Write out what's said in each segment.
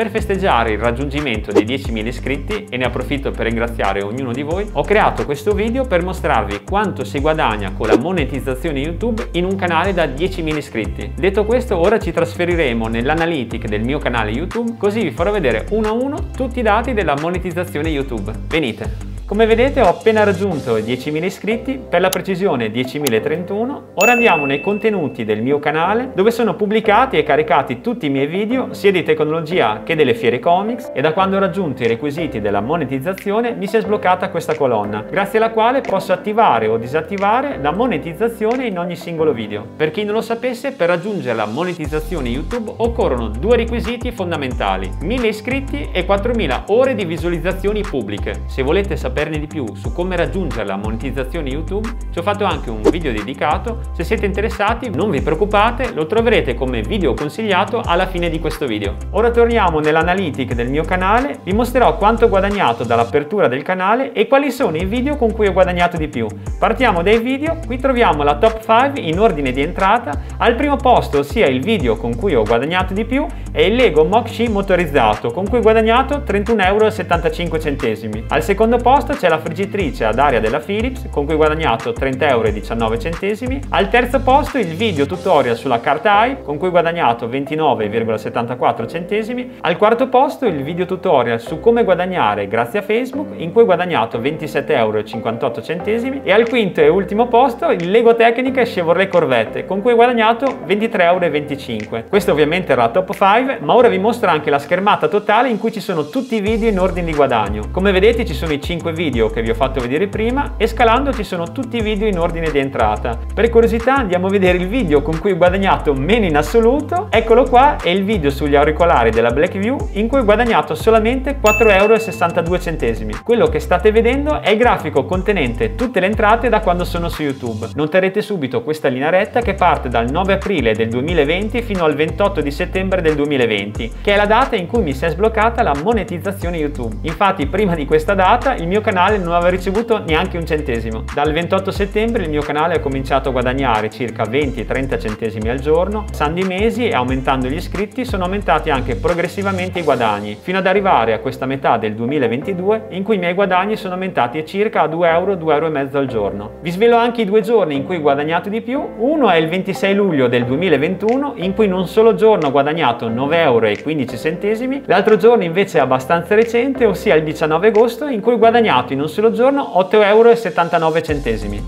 Per festeggiare il raggiungimento dei 10.000 iscritti, e ne approfitto per ringraziare ognuno di voi, ho creato questo video per mostrarvi quanto si guadagna con la monetizzazione YouTube in un canale da 10.000 iscritti. Detto questo, ora ci trasferiremo nell'analytic del mio canale YouTube, così vi farò vedere uno a uno tutti i dati della monetizzazione YouTube. Venite! Come vedete ho appena raggiunto i 10.000 iscritti, per la precisione 10.031. Ora andiamo nei contenuti del mio canale dove sono pubblicati e caricati tutti i miei video sia di tecnologia che delle fiere comics e da quando ho raggiunto i requisiti della monetizzazione mi si è sbloccata questa colonna, grazie alla quale posso attivare o disattivare la monetizzazione in ogni singolo video. Per chi non lo sapesse, per raggiungere la monetizzazione YouTube occorrono due requisiti fondamentali, 1000 iscritti e 4000 ore di visualizzazioni pubbliche. Se volete sapere saperne di più su come raggiungere la monetizzazione YouTube, ci ho fatto anche un video dedicato. Se siete interessati non vi preoccupate, lo troverete come video consigliato alla fine di questo video. Ora torniamo nell'analytic del mio canale, vi mostrerò quanto ho guadagnato dall'apertura del canale e quali sono i video con cui ho guadagnato di più. Partiamo dai video, qui troviamo la top 5 in ordine di entrata, al primo posto sia il video con cui ho guadagnato di più e il Lego Moxie motorizzato con cui ho guadagnato 31,75 euro. Al secondo posto posto c'è la friggitrice ad aria della Philips con cui ho guadagnato 30,19 euro. Al terzo posto il video tutorial sulla carta AI con cui ho guadagnato 29,74 centesimi. Al quarto posto il video tutorial su come guadagnare grazie a Facebook in cui ho guadagnato 27,58 euro. E al quinto e ultimo posto il Lego Tecnica Chevrolet Corvette con cui ho guadagnato 23,25 euro. Questa ovviamente era la top 5 ma ora vi mostro anche la schermata totale in cui ci sono tutti i video in ordine di guadagno. Come vedete ci sono i 5 video video che vi ho fatto vedere prima e scalando ci sono tutti i video in ordine di entrata. Per curiosità andiamo a vedere il video con cui ho guadagnato meno in assoluto, eccolo qua, è il video sugli auricolari della Blackview in cui ho guadagnato solamente 4,62 euro. Quello che state vedendo è il grafico contenente tutte le entrate da quando sono su YouTube. Noterete subito questa linea retta che parte dal 9 aprile del 2020 fino al 28 di settembre del 2020, che è la data in cui mi si è sbloccata la monetizzazione YouTube. Infatti prima di questa data il mio canale canale non aveva ricevuto neanche un centesimo. Dal 28 settembre il mio canale ha cominciato a guadagnare circa 20-30 centesimi al giorno. Passando i mesi e aumentando gli iscritti sono aumentati anche progressivamente i guadagni, fino ad arrivare a questa metà del 2022 in cui i miei guadagni sono aumentati circa a 2 euro, 2 euro al giorno. Vi svelo anche i due giorni in cui ho guadagnato di più. Uno è il 26 luglio del 2021 in cui in un solo giorno ho guadagnato 9 euro 15 centesimi. L'altro giorno invece è abbastanza recente, ossia il 19 agosto in cui ho guadagnato guadagnato in un solo giorno 8,79 euro.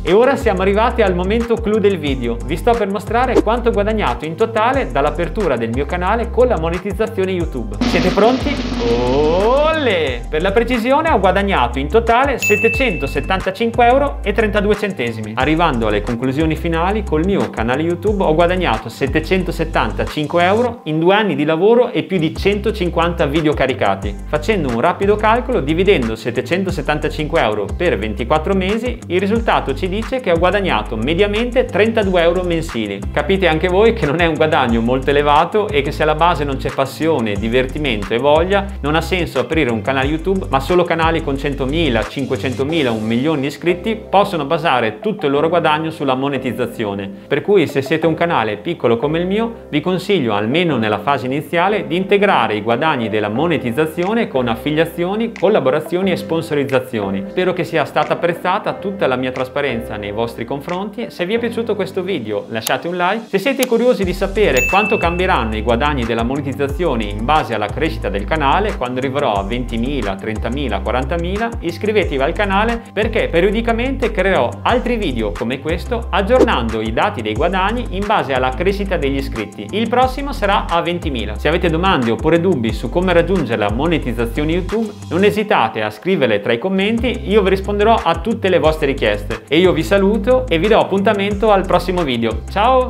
E ora siamo arrivati al momento clou del video. Vi sto per mostrare quanto ho guadagnato in totale dall'apertura del mio canale con la monetizzazione YouTube. Siete pronti? Olle! Per la precisione ho guadagnato in totale 775 euro 32 centesimi. Arrivando alle conclusioni finali, col mio canale YouTube ho guadagnato 775 euro in due anni di lavoro e più di 150 video caricati. Facendo un rapido calcolo, dividendo 775 45 euro per 24 mesi, il risultato ci dice che ho guadagnato mediamente 32 euro mensili. Capite anche voi che non è un guadagno molto elevato e che se alla base non c'è passione, divertimento e voglia, non ha senso aprire un canale YouTube, ma solo canali con 100.000, 500.000, un milione di iscritti possono basare tutto il loro guadagno sulla monetizzazione. Per cui se siete un canale piccolo come il mio, vi consiglio almeno nella fase iniziale di integrare i guadagni della monetizzazione con affiliazioni, collaborazioni e sponsorizzazioni informazioni. Spero che sia stata apprezzata tutta la mia trasparenza nei vostri confronti. Se vi è piaciuto questo video lasciate un like. Se siete curiosi di sapere quanto cambieranno i guadagni della monetizzazione in base alla crescita del canale, quando arriverò a 20.000, 30.000, 40.000, iscrivetevi al canale perché periodicamente creerò altri video come questo aggiornando i dati dei guadagni in base alla crescita degli iscritti. Il prossimo sarà a 20.000. Se avete domande oppure dubbi su come raggiungere la monetizzazione YouTube, non esitate a scriverle tra i commenti commenti, io vi risponderò a tutte le vostre richieste. E io vi saluto e vi do appuntamento al prossimo video. Ciao!